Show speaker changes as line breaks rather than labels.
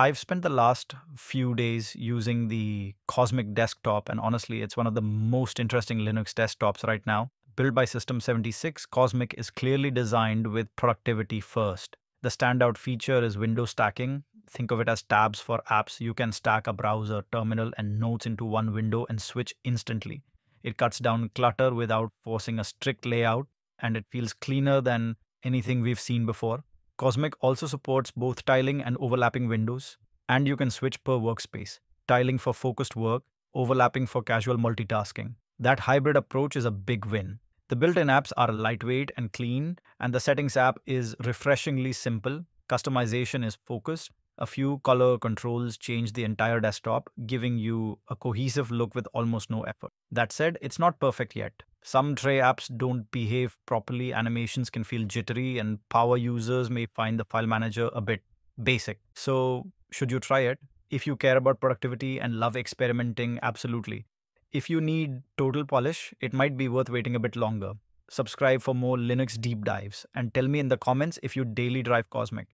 I've spent the last few days using the Cosmic desktop, and honestly, it's one of the most interesting Linux desktops right now. Built by System 76, Cosmic is clearly designed with productivity first. The standout feature is window stacking. Think of it as tabs for apps. You can stack a browser, terminal, and notes into one window and switch instantly. It cuts down clutter without forcing a strict layout, and it feels cleaner than anything we've seen before. Cosmic also supports both tiling and overlapping windows, and you can switch per workspace. Tiling for focused work, overlapping for casual multitasking. That hybrid approach is a big win. The built-in apps are lightweight and clean, and the settings app is refreshingly simple. Customization is focused. A few color controls change the entire desktop, giving you a cohesive look with almost no effort. That said, it's not perfect yet. Some Tray apps don't behave properly, animations can feel jittery, and power users may find the file manager a bit basic. So, should you try it? If you care about productivity and love experimenting, absolutely. If you need total polish, it might be worth waiting a bit longer. Subscribe for more Linux deep dives and tell me in the comments if you daily drive Cosmic.